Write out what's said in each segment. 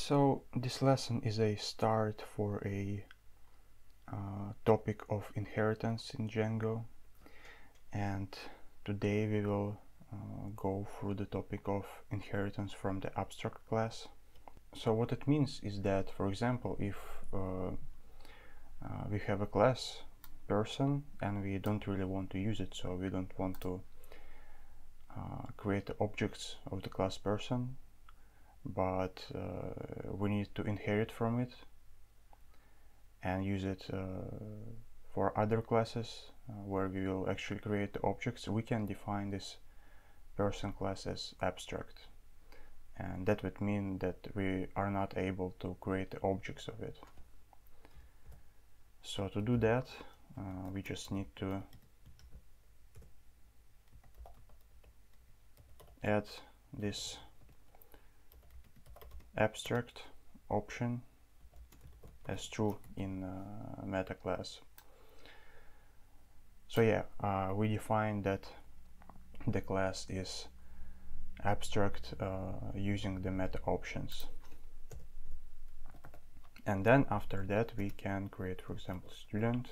So this lesson is a start for a uh, topic of inheritance in Django and today we will uh, go through the topic of inheritance from the abstract class. So what it means is that for example if uh, uh we have a class person and we don't really want to use it so we don't want to uh, create the objects of the class person but uh, we need to inherit from it and use it uh, for other classes uh, where we will actually create objects. We can define this person class as abstract and that would mean that we are not able to create the objects of it. So to do that uh, we just need to add this abstract option as true in uh, meta class. So yeah, uh, we define that the class is abstract uh, using the meta options. And then after that we can create, for example, student.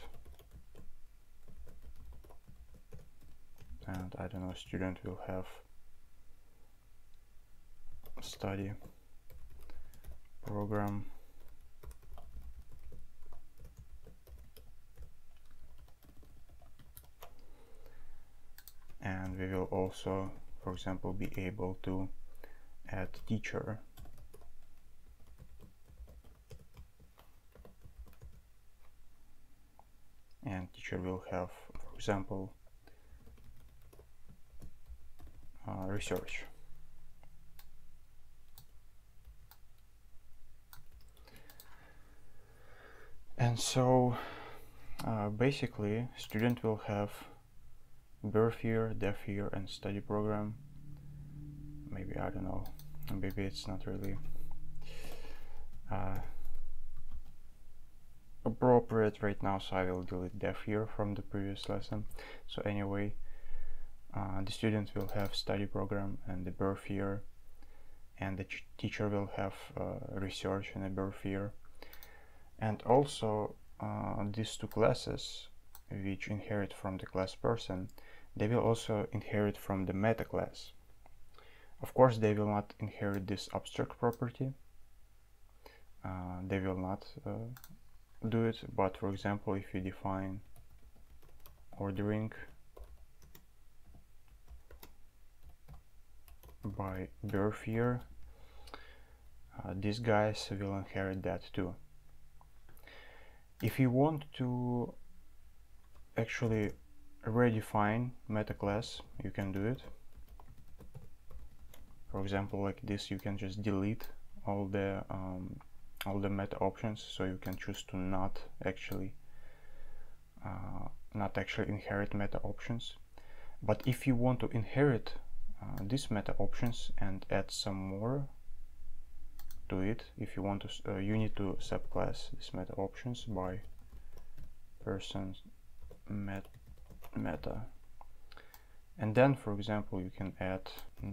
And I don't know, student will have study program. And we will also for example be able to add teacher. And teacher will have for example uh, research and so uh, basically student will have birth year death year and study program. Maybe I don't know. Maybe it's not really uh, appropriate right now so I will delete death year from the previous lesson. So anyway uh, the student will have study program and the birth year and the teacher will have uh, research and a birth year and also uh, these two classes which inherit from the class person they will also inherit from the meta class. Of course they will not inherit this abstract property. Uh, they will not uh, do it but for example if you define ordering by birth year uh, these guys will inherit that too if you want to actually redefine meta class you can do it. For example like this you can just delete all the um, all the meta options so you can choose to not actually uh, not actually inherit meta options. But if you want to inherit uh, these meta options and add some more to it. If you want to uh, you need to subclass this meta options by persons met meta. And then for example you can add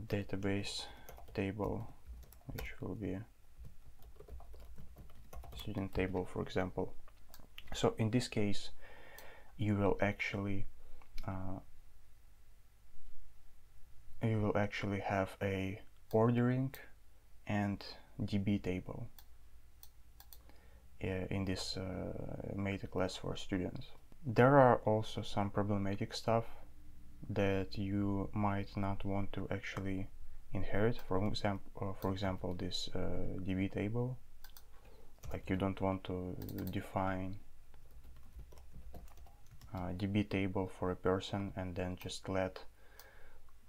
database table which will be student table for example. So in this case you will actually uh, you will actually have a ordering and DB table uh, in this uh, meta class for students. There are also some problematic stuff that you might not want to actually inherit. For example, uh, for example, this uh, DB table. Like you don't want to define a uh, DB table for a person and then just let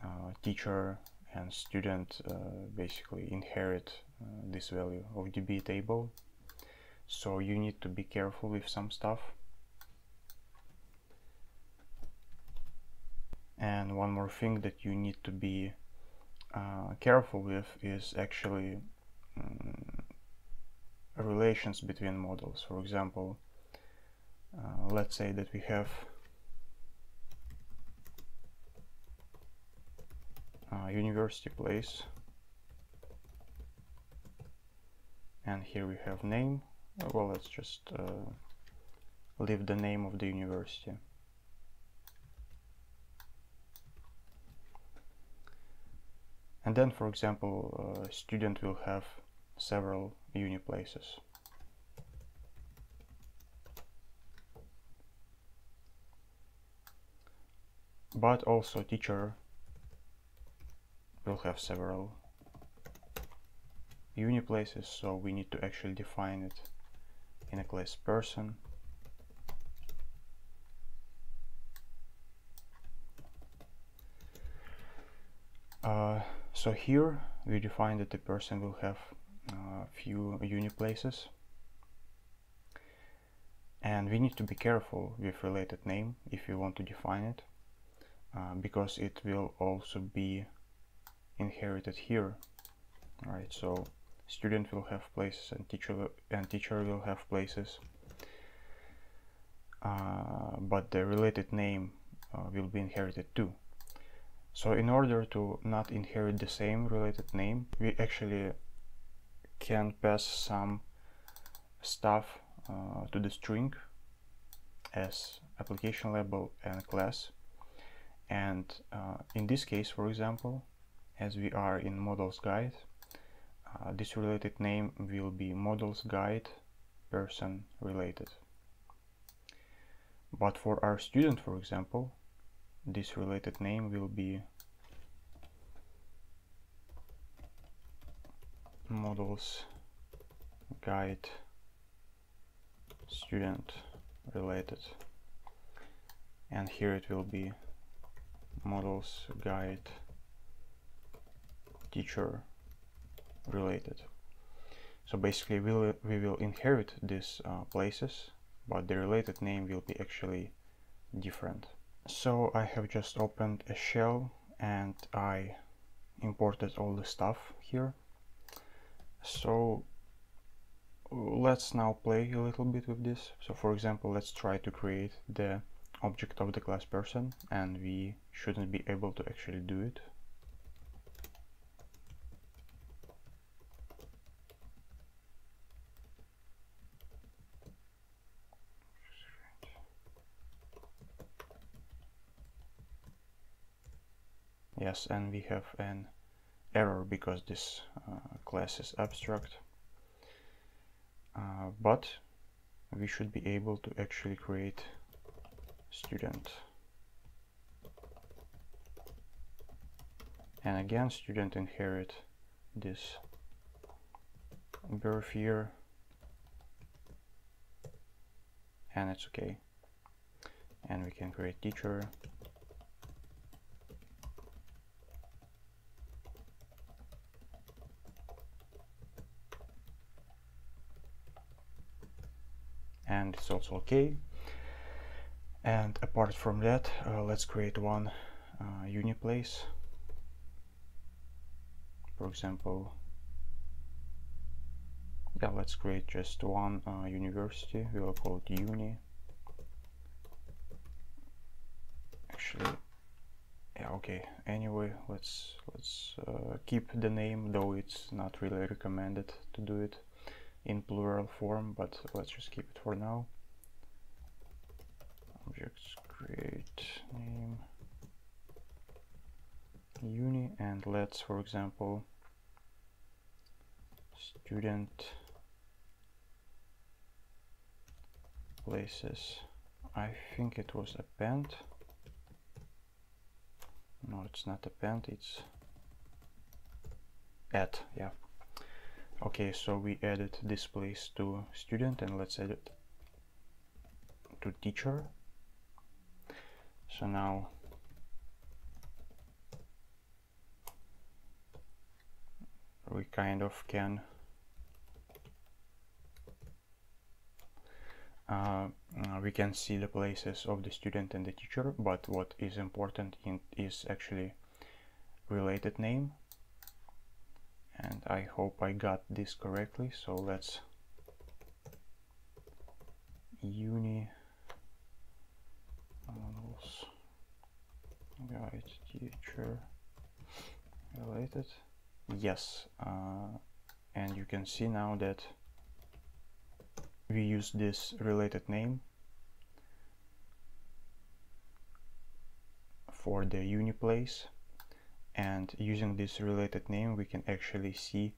uh, teacher and student uh, basically inherit uh, this value of db table. So you need to be careful with some stuff. And one more thing that you need to be uh, careful with is actually um, relations between models. For example uh, let's say that we have uh, university place. And here we have name. Well let's just uh, leave the name of the university. And then for example a student will have several uni places. But also teacher will have several uni places so we need to actually define it in a class person. Uh, so here we define that the person will have a uh, few uni places. And we need to be careful with related name if we want to define it uh, because it will also be inherited here right? So student will have places and teacher and teacher will have places. Uh, but the related name uh, will be inherited too. So in order to not inherit the same related name we actually can pass some stuff uh, to the string as application label and class. And uh, in this case for example as we are in models guide. Uh, this related name will be models guide person related. But for our student for example this related name will be models guide student related. And here it will be models guide teacher related. So basically we'll, we will inherit these uh, places but the related name will be actually different. So I have just opened a shell and I imported all the stuff here. So let's now play a little bit with this. So for example let's try to create the object of the class person and we shouldn't be able to actually do it yes and we have an error because this uh, class is abstract. Uh, but we should be able to actually create student. And again student inherit this birth year. And it's okay. And we can create teacher also okay. And apart from that uh, let's create one uh, uni place. For example yeah let's create just one uh, university. We will call it uni. Actually yeah okay. Anyway let's let's uh, keep the name though it's not really recommended to do it in plural form but let's just keep it for now objects create name uni and let's for example student places. I think it was append no it's not append it's add yeah. Okay so we added this place to student and let's add it to teacher so now we kind of can uh, we can see the places of the student and the teacher but what is important is actually related name. And I hope I got this correctly so let's models teacher related? Yes uh, and you can see now that we use this related name for the uniplace and using this related name we can actually see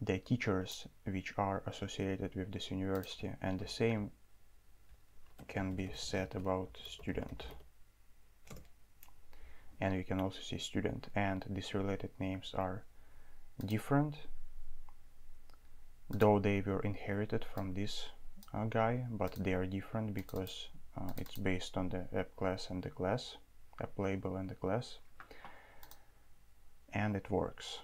the teachers which are associated with this university and the same can be said about student and we can also see student and these related names are different though they were inherited from this uh, guy but they are different because uh, it's based on the app class and the class app label and the class. And it works